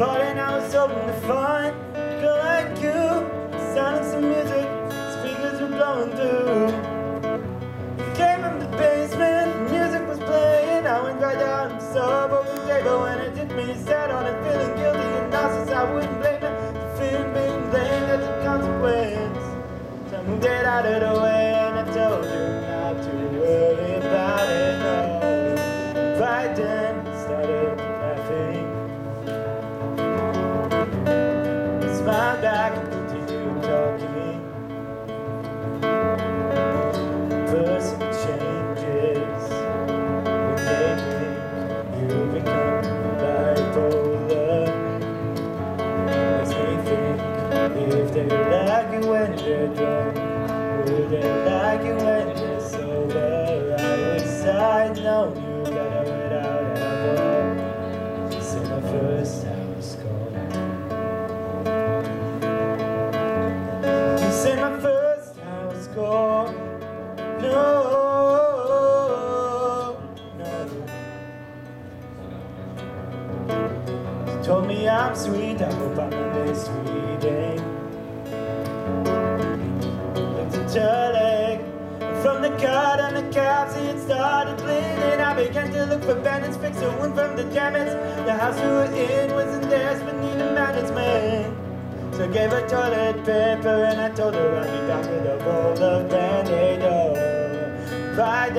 and I was hoping to find if they like you when they're drunk, would they like you when they're sober? I wish I'd known you better without alcohol. She said my first house call. You say my first house call. No. Told me I'm sweet. I hope I'm a sweet dame. Looked at her leg from the cut on the calves. It started bleeding. I began to look for bandits, fix a wound from the damage. The house we were in wasn't theirs, but needed management. So I gave her toilet paper and I told her I'd be back with a bowl of Band-Aid. Oh, by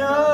no,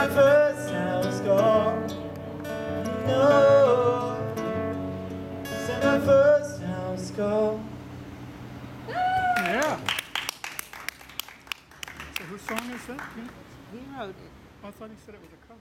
my first house call. No. Say my first house call. Yeah. So whose song is that? He- He wrote it. I thought he said it was a cover.